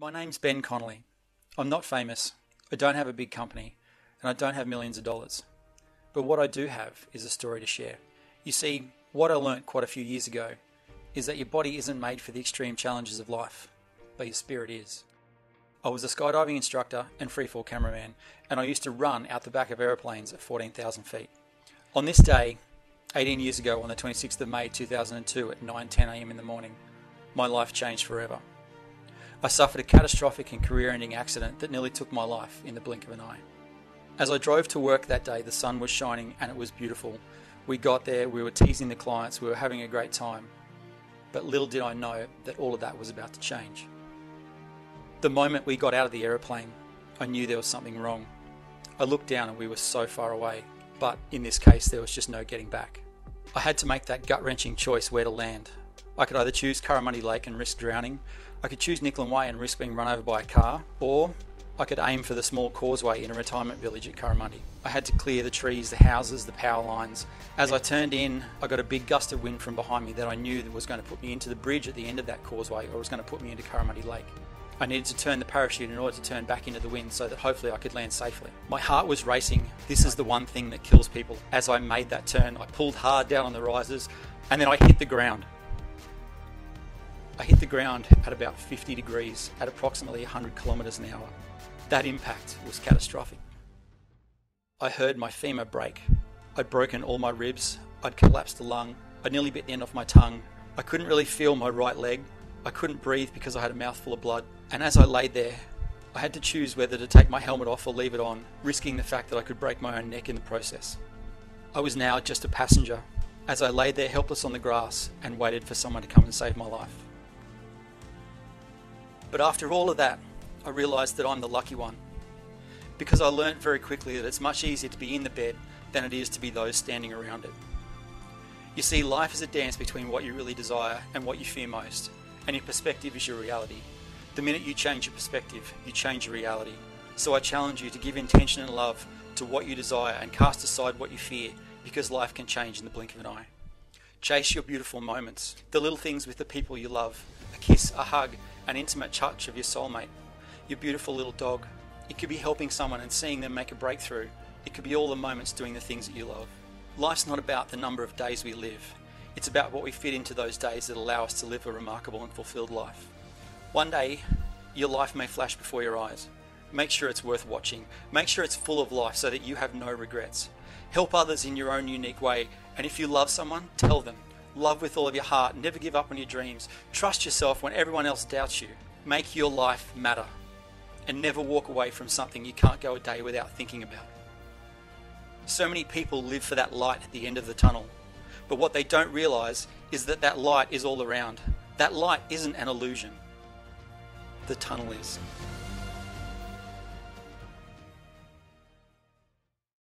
My name's Ben Connolly. I'm not famous, I don't have a big company, and I don't have millions of dollars. But what I do have is a story to share. You see, what I learnt quite a few years ago is that your body isn't made for the extreme challenges of life, but your spirit is. I was a skydiving instructor and freefall cameraman, and I used to run out the back of aeroplanes at 14,000 feet. On this day, 18 years ago, on the 26th of May 2002 at 9:10 a.m. in the morning, my life changed forever. I suffered a catastrophic and career ending accident that nearly took my life in the blink of an eye. As I drove to work that day, the sun was shining and it was beautiful. We got there, we were teasing the clients, we were having a great time. But little did I know that all of that was about to change. The moment we got out of the aeroplane, I knew there was something wrong. I looked down and we were so far away, but in this case, there was just no getting back. I had to make that gut wrenching choice where to land. I could either choose Currimundi Lake and risk drowning, I could choose Nicklin Way and risk being run over by a car, or I could aim for the small causeway in a retirement village at Currimundi. I had to clear the trees, the houses, the power lines. As I turned in, I got a big gust of wind from behind me that I knew was going to put me into the bridge at the end of that causeway or was going to put me into Currimundi Lake. I needed to turn the parachute in order to turn back into the wind so that hopefully I could land safely. My heart was racing. This is the one thing that kills people. As I made that turn, I pulled hard down on the risers and then I hit the ground. I hit the ground at about 50 degrees at approximately 100 kilometres an hour. That impact was catastrophic. I heard my femur break. I'd broken all my ribs, I'd collapsed a lung, I nearly bit the end off my tongue. I couldn't really feel my right leg. I couldn't breathe because I had a mouthful of blood. And as I laid there, I had to choose whether to take my helmet off or leave it on, risking the fact that I could break my own neck in the process. I was now just a passenger as I lay there helpless on the grass and waited for someone to come and save my life. But after all of that, I realised that I'm the lucky one. Because I learnt very quickly that it's much easier to be in the bed than it is to be those standing around it. You see, life is a dance between what you really desire and what you fear most, and your perspective is your reality. The minute you change your perspective, you change your reality. So I challenge you to give intention and love to what you desire and cast aside what you fear, because life can change in the blink of an eye. Chase your beautiful moments, the little things with the people you love kiss, a hug, an intimate touch of your soulmate, your beautiful little dog. It could be helping someone and seeing them make a breakthrough. It could be all the moments doing the things that you love. Life's not about the number of days we live, it's about what we fit into those days that allow us to live a remarkable and fulfilled life. One day, your life may flash before your eyes. Make sure it's worth watching. Make sure it's full of life so that you have no regrets. Help others in your own unique way, and if you love someone, tell them. Love with all of your heart. Never give up on your dreams. Trust yourself when everyone else doubts you. Make your life matter. And never walk away from something you can't go a day without thinking about. So many people live for that light at the end of the tunnel. But what they don't realize is that that light is all around. That light isn't an illusion. The tunnel is.